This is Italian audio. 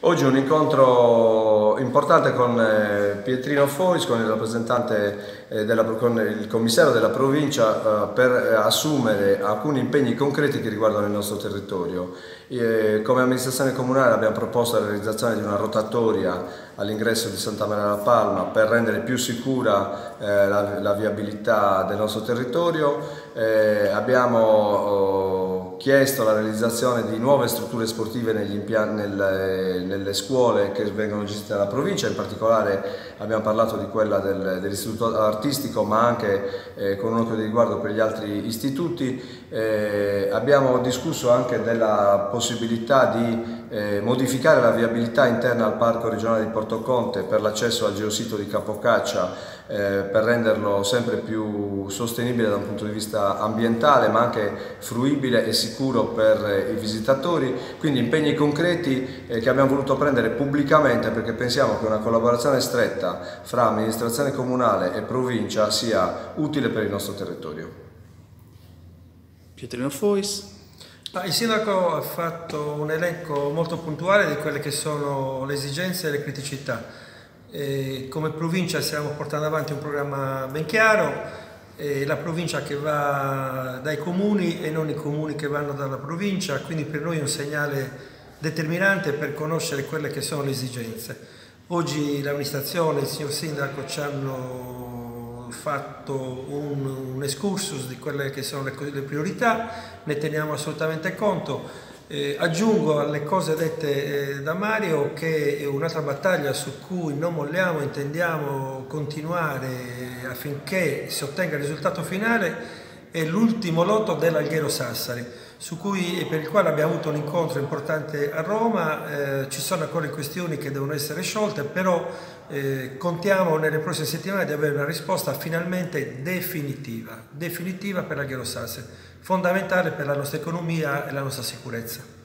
Oggi un incontro importante con eh, Pietrino Fois, con il rappresentante, eh, della, con il commissario della provincia eh, per assumere alcuni impegni concreti che riguardano il nostro territorio. Come amministrazione comunale abbiamo proposto la realizzazione di una rotatoria all'ingresso di Santa Maria la Palma per rendere più sicura la, la viabilità del nostro territorio. Abbiamo oh, chiesto la realizzazione di nuove strutture sportive nel, nelle scuole che vengono gestite dalla provincia, in particolare abbiamo parlato di quella del, dell'istituto artistico ma anche eh, con un occhio di riguardo per gli altri istituti. Eh, abbiamo discusso anche della possibilità di eh, modificare la viabilità interna al Parco regionale di Porto Conte per l'accesso al geosito di Capocaccia eh, per renderlo sempre più sostenibile da un punto di vista ambientale ma anche fruibile e sicuro per eh, i visitatori, quindi impegni concreti eh, che abbiamo voluto prendere pubblicamente perché pensiamo che una collaborazione stretta fra amministrazione comunale e provincia sia utile per il nostro territorio. Pietrino Fois. Il sindaco ha fatto un elenco molto puntuale di quelle che sono le esigenze e le criticità. E come provincia stiamo portando avanti un programma ben chiaro, la provincia che va dai comuni e non i comuni che vanno dalla provincia, quindi per noi è un segnale determinante per conoscere quelle che sono le esigenze. Oggi l'amministrazione il signor sindaco ci hanno fatto un, un excursus di quelle che sono le, le priorità, ne teniamo assolutamente conto. Eh, aggiungo alle cose dette eh, da Mario che un'altra battaglia su cui non molliamo, intendiamo continuare affinché si ottenga il risultato finale è l'ultimo lotto dell'Alghero Sassari cui, per il quale abbiamo avuto un incontro importante a Roma, eh, ci sono ancora questioni che devono essere sciolte, però eh, contiamo nelle prossime settimane di avere una risposta finalmente definitiva, definitiva per l'Alghero Sassari fondamentale per la nostra economia e la nostra sicurezza.